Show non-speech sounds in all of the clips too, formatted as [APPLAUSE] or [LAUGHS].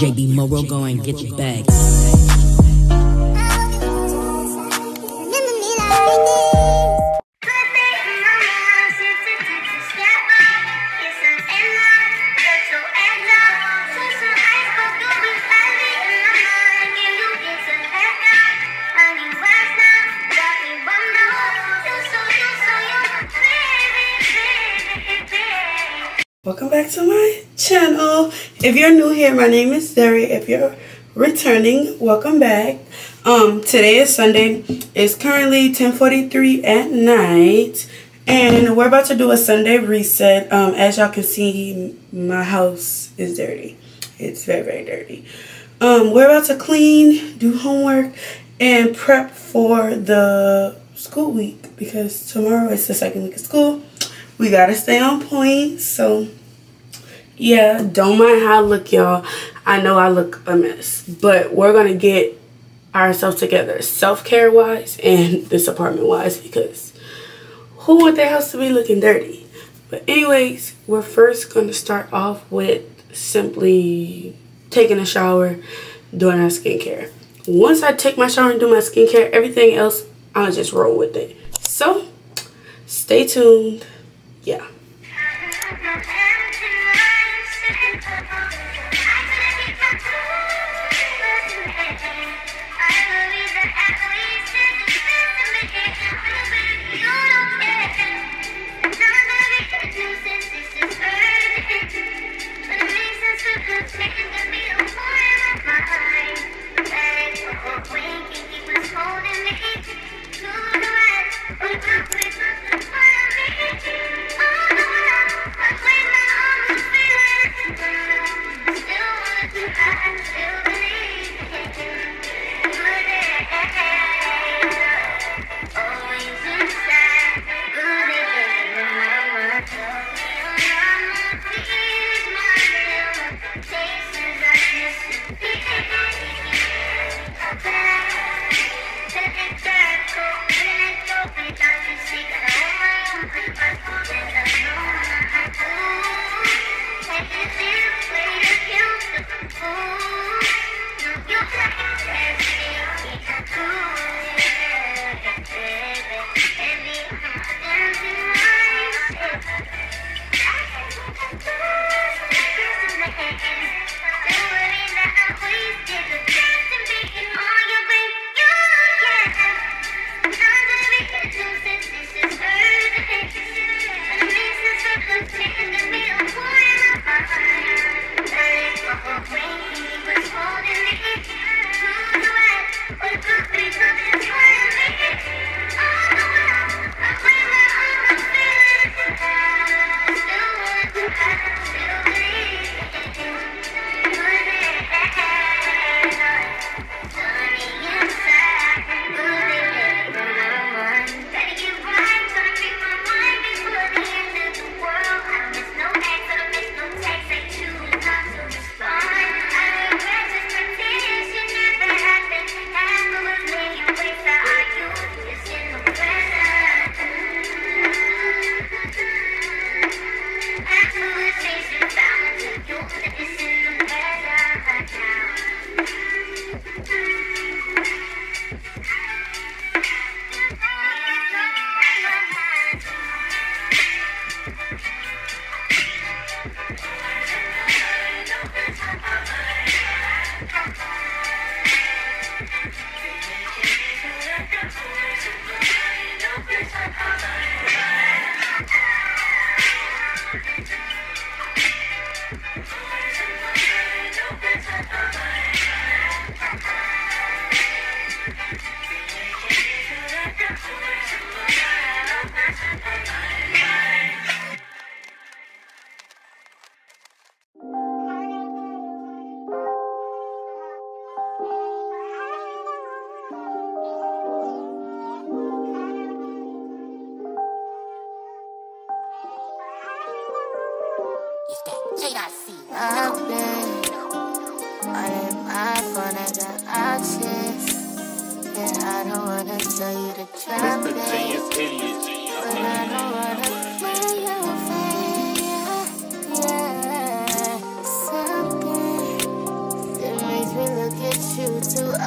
JB Morrow, go and get your bag. If you're new here, my name is Darrie. If you're returning, welcome back. Um, today is Sunday. It's currently 10:43 at night, and we're about to do a Sunday reset. Um, as y'all can see, my house is dirty. It's very very dirty. Um, we're about to clean, do homework, and prep for the school week because tomorrow is the second week of school we gotta stay on point so yeah don't mind how i look y'all. I know i look a mess but we're gonna get ourselves together self-care wise and [LAUGHS] this apartment wise because who want their house to be looking dirty? But anyways we're first gonna start off with simply taking a shower doing our skincare. Once i take my shower and do my skincare everything else i'll just roll with it. So stay tuned. Yeah.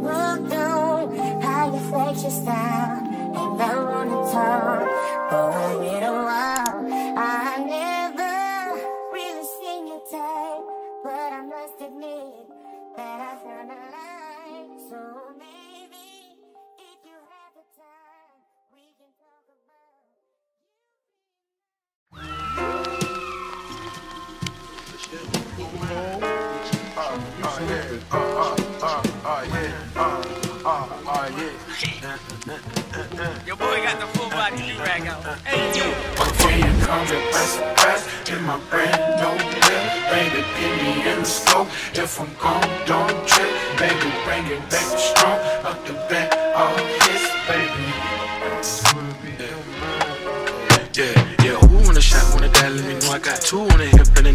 look down I reflect your style. And I wanna talk for a little while I never really seen your type But I must admit That I found a lie So maybe If you have the time We can talk about you. Oh, oh, Your boy got the full body do-rag out. Hey, yo. My friend called me by surprise in my brand new whip. Baby, Pin me in the scope. If I'm gone, don't trip. Baby, bring it back strong. Up the back, of his baby. Yeah, yeah, who wanna shot, wanna die, let me know I got two on the hip and a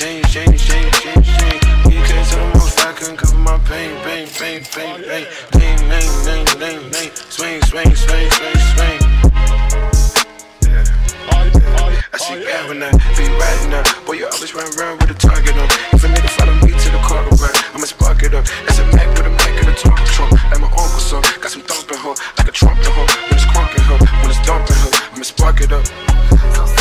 change, change, change, change, change. Get came to the most I couldn't cover my pain, pain, pain, pain, pain. pain, pain, pain, pain, pain. Swing, swing, swing, swing, swing. Yeah. I see God when I be riding up. Boy, you always run around with a target on. If a nigga follow me to the car, run, I'ma spark it up. That's a Mac with a Mac and a talk trunk. Like my uncle, so got some thumping her, like a trumpet her. When it's crunking her, when it's dumping her, I'ma spark it up.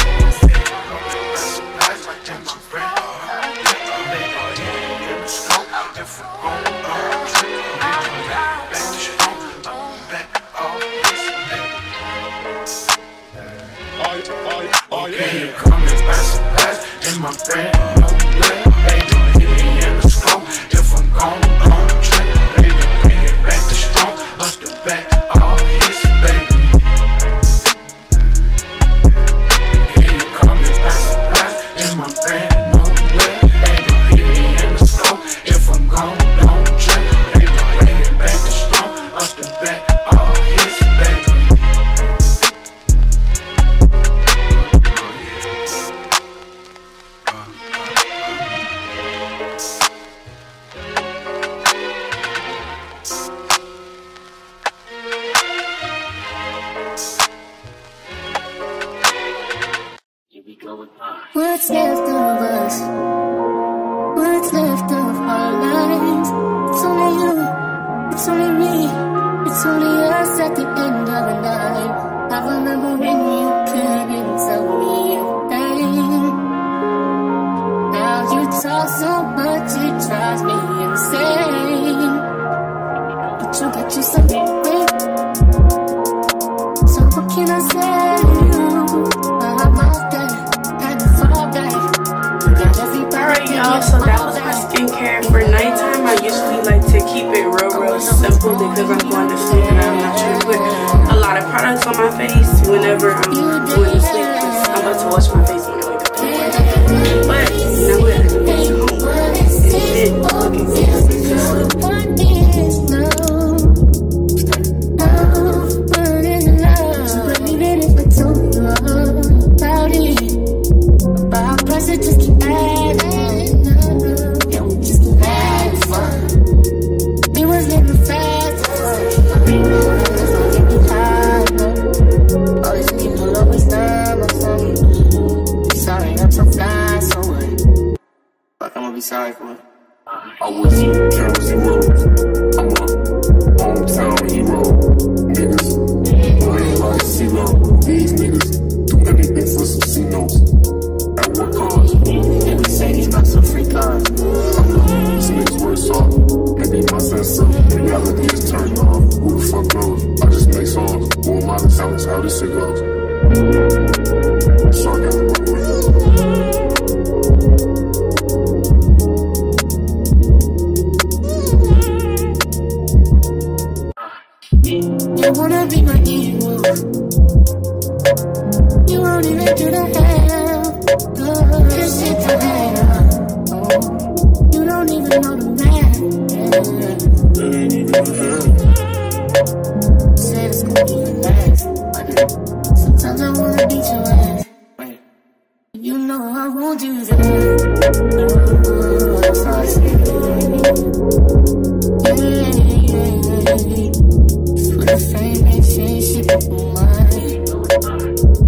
What's left of us? What's left of our lives? It's only you, it's only me, it's only us at the end of the night. I remember when you couldn't tell me a thing. Now you talk so much, it drives me insane. But you got yourself away. So what can I say simple because I'm going to sleep and I'm not trying to put a lot of products on my face whenever I'm going to sleep. 'cause I'm about to wash my face when I wake up. But, you this shit goes? Sorry, I'm. You wanna be my hero. You won't even do the hell. This shit to hell. You don't even know the man. Ain't even a hand. You know I won't do that.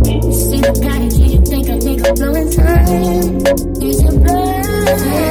Oh, see the you think blowing time. Is your blood?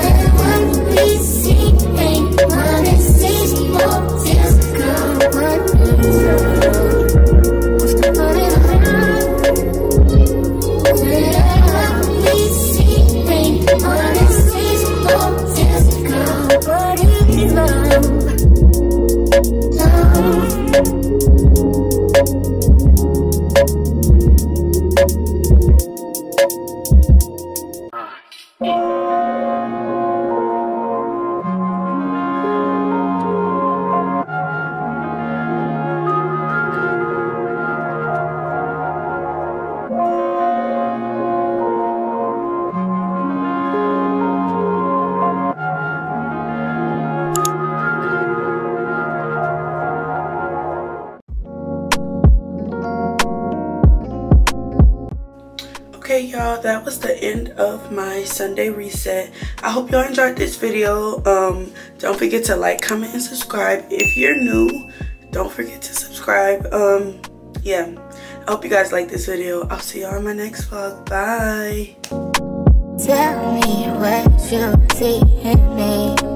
Y'all, that was the end of my Sunday reset. I hope y'all enjoyed this video. Um, don't forget to like, comment, and subscribe. If you're new, don't forget to subscribe. Um, yeah, I hope you guys like this video. I'll see y'all in my next vlog. Bye. Tell me what you see in me.